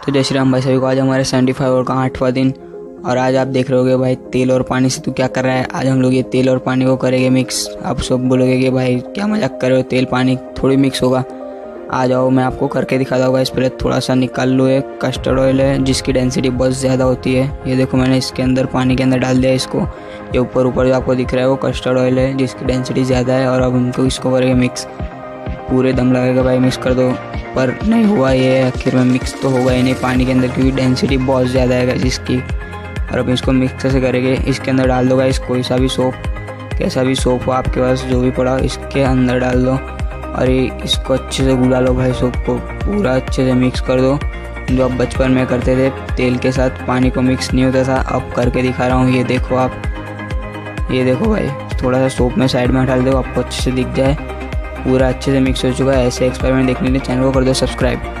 तो जय श्री राम भाई, सभी को आज हमारे सेवेंटी फाइव और का आठवां दिन। और आज आप देख रहे होगे भाई, तेल और पानी से तू क्या कर रहा है? आज हम लोग ये तेल और पानी को करेंगे मिक्स आप सब बोलोगे कि भाई, क्या मज़ाक कर रहे हो? तेल पानी थोड़ी मिक्स होगा। आ जाओ मैं आपको करके दिखाता हूँ इस पहले थोड़ा सा निकाल लो एक कस्टर्ड ऑयल है, जिसकी डेंसिटी बहुत ज़्यादा होती है। ये देखो मैंने इसके अंदर, पानी के अंदर डाल दिया इसको। ये ऊपर ऊपर जो आपको दिख रहा है, वो कस्टर्ड ऑयल है, जिसकी डेंसिटी ज़्यादा है, और अब उनको इसको करेंगे मिक्स पूरे दम लगेगा भाई मिक्स कर दो। पर नहीं हुआ ये, आखिर में मिक्स तो होगा ही नहीं पानी के अंदर, क्योंकि डेंसिटी बहुत ज़्यादा है जिसकी और अब इसको मिक्स से करेंगे, इसके अंदर डाल दो इस कोई सा भी सोप कैसा भी सोप हो आपके पास, जो भी पड़ा इसके अंदर डाल दो। और ये इसको अच्छे से गुला लो भाई सोप को, पूरा अच्छे से मिक्स कर दो। जो आप बचपन में करते थे, तेल के साथ पानी को मिक्स नहीं होता था, अब करके दिखा रहा हूँ, ये देखो आप। ये देखो भाई, थोड़ा सा सोप में साइड में हटा दो, आपको अच्छे से दिख जाए। पूरा अच्छे से मिक्स हो चुका है। ऐसे एक्सपेरिमेंट देखने के लिए चैनल को कर दो सब्सक्राइब